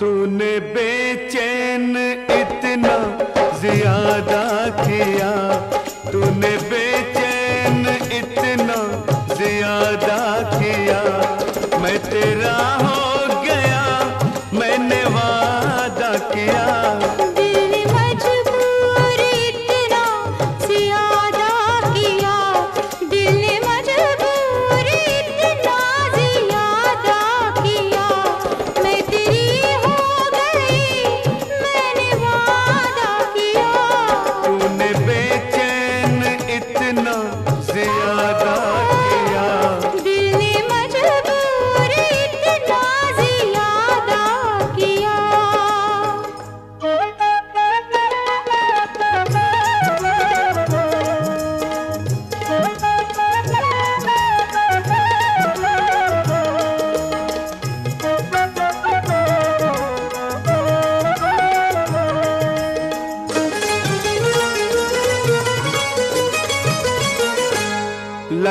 तूने बेचैन इतना ज़्यादा किया। तूने बेचैन इतना ज़्यादा किया। मैं तेरा हूँ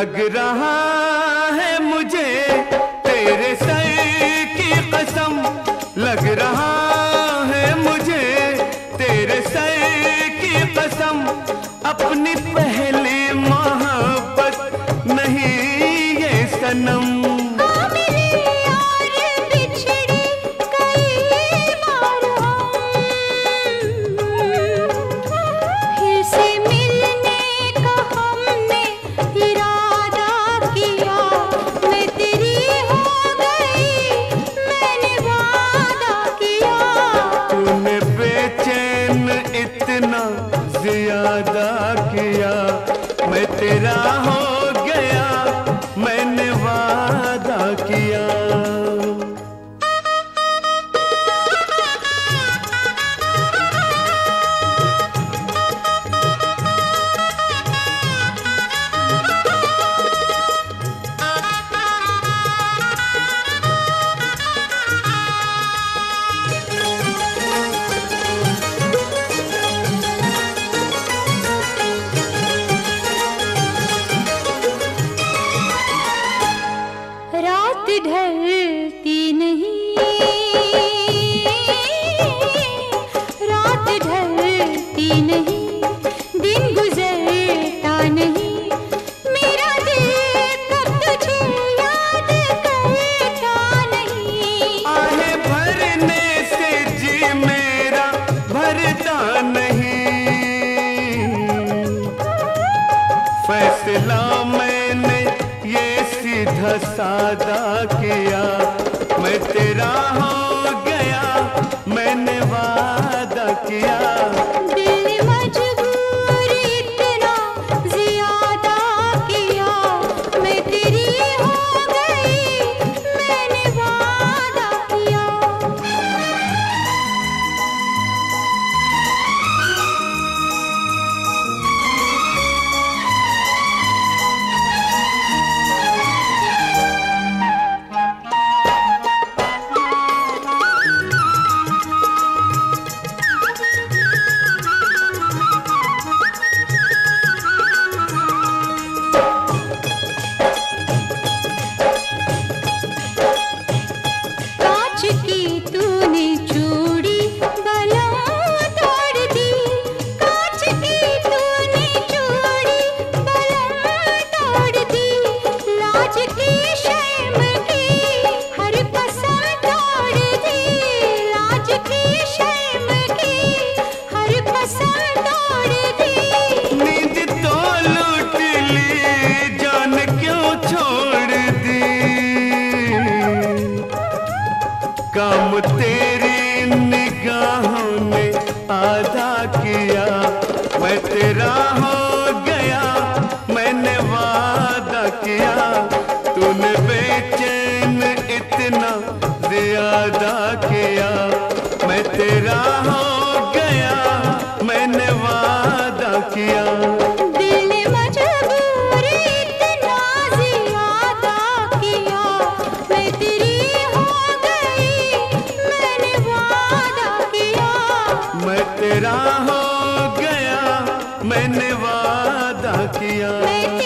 लग रहा है मुझे तेरे सर की कसम। लग रहा है मुझे तेरे सर की कसम। अपनी पहली मोहब्बत नहीं ये सनम। हो ढलती नहीं। रात ढलती नहीं। सीधा सादा किया मैं तेरा हम तेरी निगाहों ने आधा किया। मैं तेरा हो गया, मैंने वादा किया। तूने बेचैन इतना ज़्यादा किया। मैं तेरा हो गया, मैंने वादा किया। मैंने वादा किया।